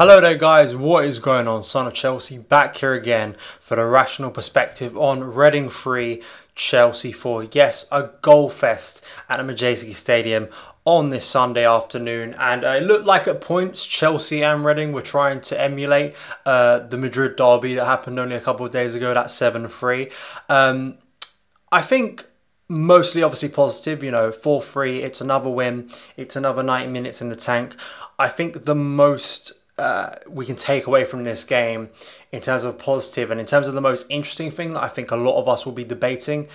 Hello there guys, what is going on? Son of Chelsea back here again for the rational perspective on Reading 3, Chelsea 4. Yes, a goal fest at the Madejski Stadium on this Sunday afternoon and uh, it looked like at points Chelsea and Reading were trying to emulate uh, the Madrid derby that happened only a couple of days ago, that 7-3. Um, I think mostly obviously positive, you know, 4 3, it's another win, it's another 90 minutes in the tank. I think the most uh, we can take away from this game in terms of positive and in terms of the most interesting thing that I think a lot of us will be debating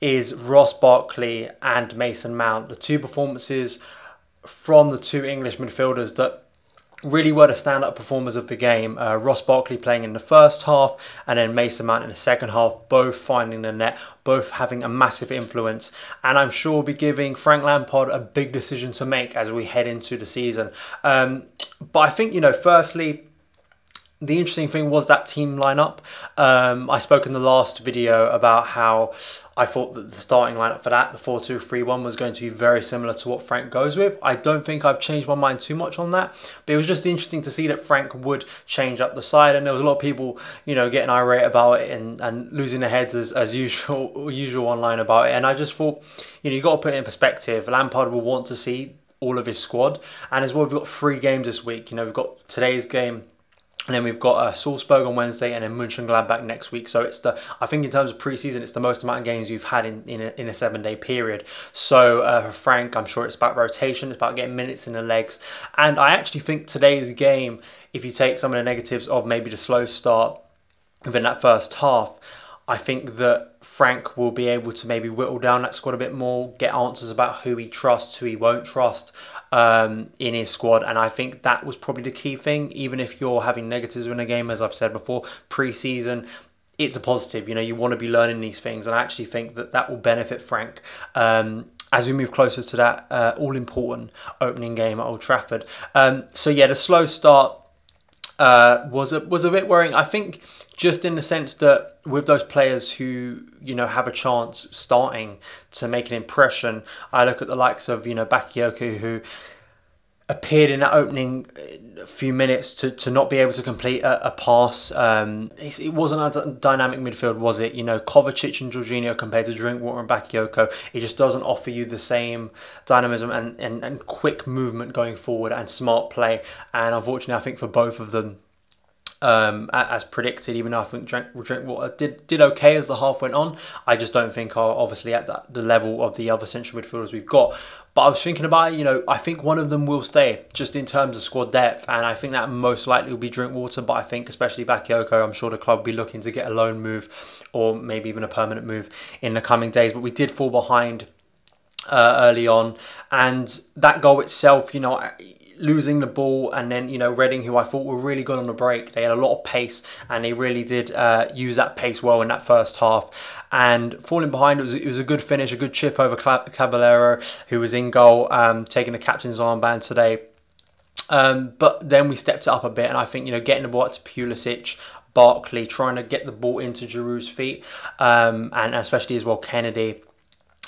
is Ross Barkley and Mason Mount, the two performances from the two English midfielders that really were the stand-up performers of the game. Uh, Ross Barkley playing in the first half and then Mason Mount in the second half, both finding the net, both having a massive influence. And I'm sure will be giving Frank Lampard a big decision to make as we head into the season. Um, but I think, you know, firstly, the interesting thing was that team lineup. Um, I spoke in the last video about how I thought that the starting lineup for that, the 4 2 3 1, was going to be very similar to what Frank goes with. I don't think I've changed my mind too much on that, but it was just interesting to see that Frank would change up the side, and there was a lot of people, you know, getting irate about it and, and losing their heads as, as usual, usual online about it. And I just thought, you know, you've got to put it in perspective. Lampard will want to see all of his squad, and as well, we've got three games this week. You know, we've got today's game and then we've got uh, Salzburg on Wednesday and then Mönchengladbach next week. So it's the I think in terms of preseason, it's the most amount of games we've had in in a, in a seven day period. So uh, for Frank, I'm sure it's about rotation, it's about getting minutes in the legs, and I actually think today's game, if you take some of the negatives of maybe the slow start within that first half. I think that Frank will be able to maybe whittle down that squad a bit more, get answers about who he trusts, who he won't trust um, in his squad. And I think that was probably the key thing. Even if you're having negatives in a game, as I've said before, pre-season, it's a positive. You know, you want to be learning these things, and I actually think that that will benefit Frank um, as we move closer to that uh, all-important opening game at Old Trafford. Um, so yeah, the slow start uh, was a, was a bit worrying. I think just in the sense that with those players who you know have a chance starting to make an impression, I look at the likes of you know Bakayoko who appeared in that opening few minutes to, to not be able to complete a, a pass. Um, it wasn't a dynamic midfield, was it? You know, Kovacic and Jorginho compared to Drinkwater and Bakayoko, it just doesn't offer you the same dynamism and, and, and quick movement going forward and smart play. And unfortunately, I think for both of them, um, as predicted. Even though I think Drink, Drinkwater did did okay as the half went on, I just don't think are obviously at that, the level of the other central midfielders we've got. But I was thinking about you know I think one of them will stay just in terms of squad depth, and I think that most likely will be Drinkwater. But I think especially Bakayoko, I'm sure the club will be looking to get a loan move or maybe even a permanent move in the coming days. But we did fall behind. Uh, early on, and that goal itself, you know, losing the ball, and then you know Reading, who I thought were really good on the break, they had a lot of pace, and they really did uh, use that pace well in that first half. And falling behind, it was it was a good finish, a good chip over Caballero, who was in goal, um, taking the captain's armband today. Um, but then we stepped it up a bit, and I think you know getting the ball to Pulisic, Barkley, trying to get the ball into Giroud's feet, um, and especially as well Kennedy,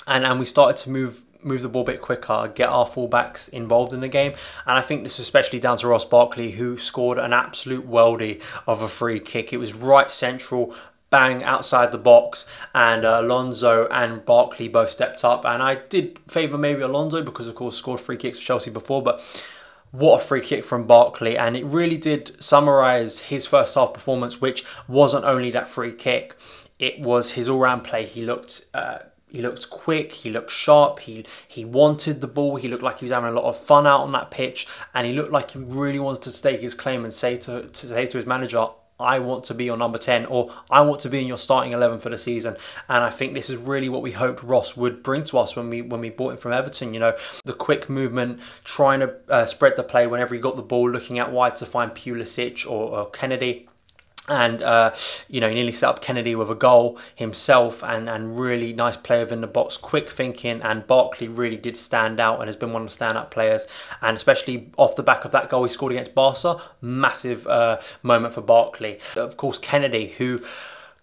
and and we started to move move the ball a bit quicker, get our fullbacks involved in the game. And I think this is especially down to Ross Barkley, who scored an absolute weldy of a free kick. It was right central, bang outside the box, and uh, Alonso and Barkley both stepped up. And I did favour maybe Alonso because, of course, scored free kicks for Chelsea before, but what a free kick from Barkley, and it really did summarise his first half performance, which wasn't only that free kick, it was his all round play. He looked uh, he looked quick, he looked sharp, he he wanted the ball, he looked like he was having a lot of fun out on that pitch, and he looked like he really wanted to stake his claim and say to, to say to his manager, I want to be your number 10 or I want to be in your starting 11 for the season. And I think this is really what we hoped Ross would bring to us when we when we bought him from Everton. You know, the quick movement, trying to uh, spread the play whenever he got the ball, looking out wide to find Pulisic or, or Kennedy and uh, you know he nearly set up Kennedy with a goal himself and and really nice play within the box quick thinking and Barkley really did stand out and has been one of the stand-up players. And especially off the back of that goal he scored against Barca massive uh, moment for Barkley. Of course Kennedy who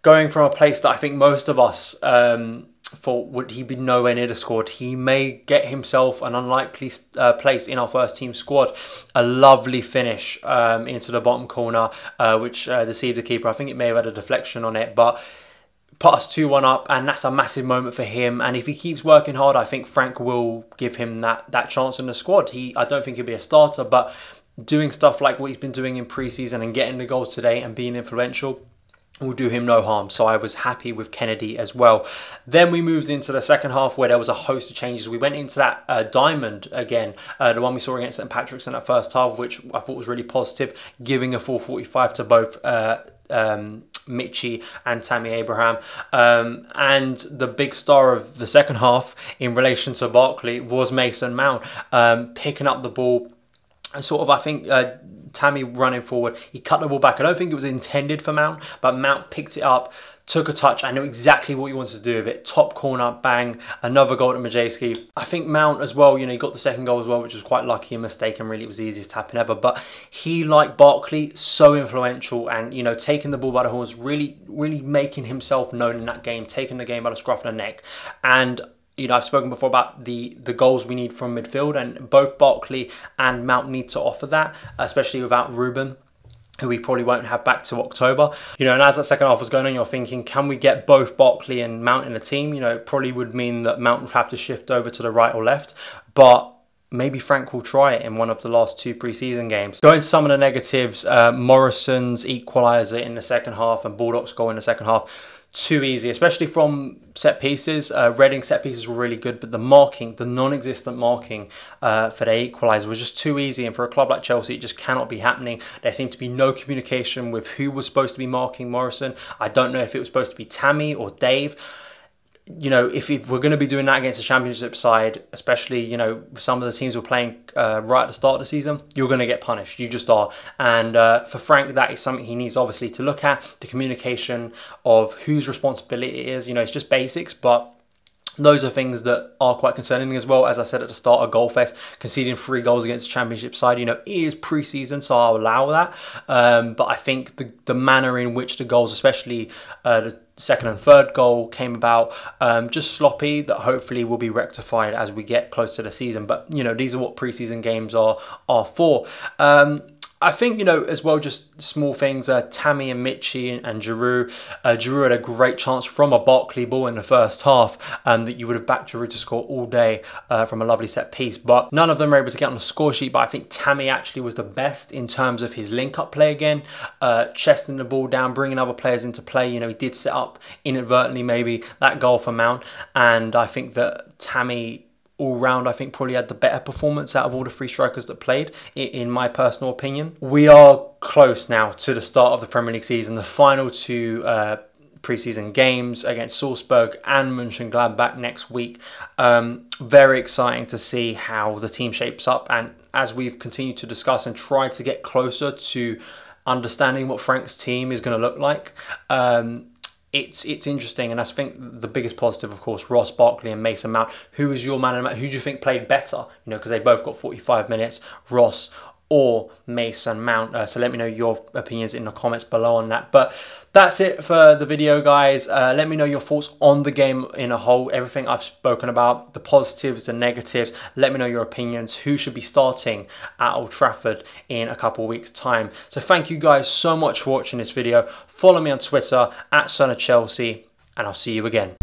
going from a place that I think most of us um, thought would he be nowhere near the squad. He may get himself an unlikely uh, place in our first team squad. A lovely finish um, into the bottom corner, uh, which uh, deceived the keeper. I think it may have had a deflection on it, but put us 2 1 up, and that's a massive moment for him. And if he keeps working hard, I think Frank will give him that, that chance in the squad. He, I don't think he'll be a starter, but doing stuff like what he's been doing in preseason and getting the goal today and being influential will do him no harm. So I was happy with Kennedy as well. Then we moved into the second half where there was a host of changes. We went into that uh, diamond again, uh, the one we saw against St Patrick's in that first half, which I thought was really positive, giving a 445 to both. Uh, um, Michy and Tammy Abraham. Um, and the big star of the second half in relation to Barkley was Mason Mount, um, picking up the ball. And sort of, I think uh, Tammy running forward. He cut the ball back. I don't think it was intended for Mount, but Mount picked it up, took a touch. I know exactly what he wanted to do with it. Top corner, bang, another goal to Majewski. I think Mount as well, you know, he got the second goal as well, which was quite lucky a mistake, and mistaken. Really, it was the easiest tapping ever. But he, like Barkley, so influential and, you know, taking the ball by the horns, really, really making himself known in that game, taking the game by the scruff of the neck. And you know, I've spoken before about the the goals we need from midfield, and both Barkley and Mount need to offer that, especially without Ruben who we probably won't have back to October. You know, and as that second half was going on, you're thinking, can we get both Barkley and Mount in the team? You know, it probably would mean that Mount would have to shift over to the right or left, but maybe Frank will try it in one of the last two preseason games. Going to some of the negatives, uh, Morrison's equaliser in the second half and Baldock's goal in the second half too easy, especially from set pieces. Uh, Reading set pieces were really good, but the marking, the non-existent marking uh, for the equaliser was just too easy. And for a club like Chelsea, it just cannot be happening. There seemed to be no communication with who was supposed to be marking Morrison. I don't know if it was supposed to be Tammy or Dave you know, if, if, we're going to be doing that against a championship side, especially, you know, some of the teams we're playing uh, right at the start of the season, you're going to get punished. You just are. And uh, for Frank, that is something he needs obviously to look at the communication of whose responsibility it is. You know, it's just basics, but those are things that are quite concerning as well. As I said at the start of Goalfest, conceding three goals against the championship side, you know, it is pre-season, so I'll allow that. Um, but I think the the manner in which the goals, especially uh, the second and third goal, came about um, just sloppy. That hopefully will be rectified as we get close to the season. But you know, these are what pre-season games are are for. Um, I think, you know, as well, just small things. Uh, Tammy and Michy and, and Giroud. Uh, Giroud had a great chance from a Barkley ball in the first half um, that you would have backed Giroud to score all day uh, from a lovely set piece. But none of them were able to get on the score sheet. But I think Tammy actually was the best in terms of his link up play again, uh, chesting the ball down, bringing other players into play. You know, he did set up inadvertently maybe that goal for Mount. And I think that Tammy all round, I think probably had the better performance out of all the three strikers that played, in my personal opinion. We are close now to the start of the Premier League season. The final two uh, preseason games against Salzburg and Mönchengladbach next week. Um, very exciting to see how the team shapes up. And as we've continued to discuss and try to get closer to understanding what Frank's team is going to look like, um, it's it's interesting, and I think the biggest positive, of course, Ross Barkley and Mason Mount. Who is your man Who do you think played better? You know, because they both got 45 minutes. Ross or Mason Mount. Uh, so let me know your opinions in the comments below on that. But that's it for the video, guys. Uh, let me know your thoughts on the game in a whole. Everything I've spoken about, the positives, the negatives. Let me know your opinions. Who should be starting at Old Trafford in a couple weeks' time. So thank you guys so much for watching this video. Follow me on Twitter at Son of Chelsea, and I'll see you again.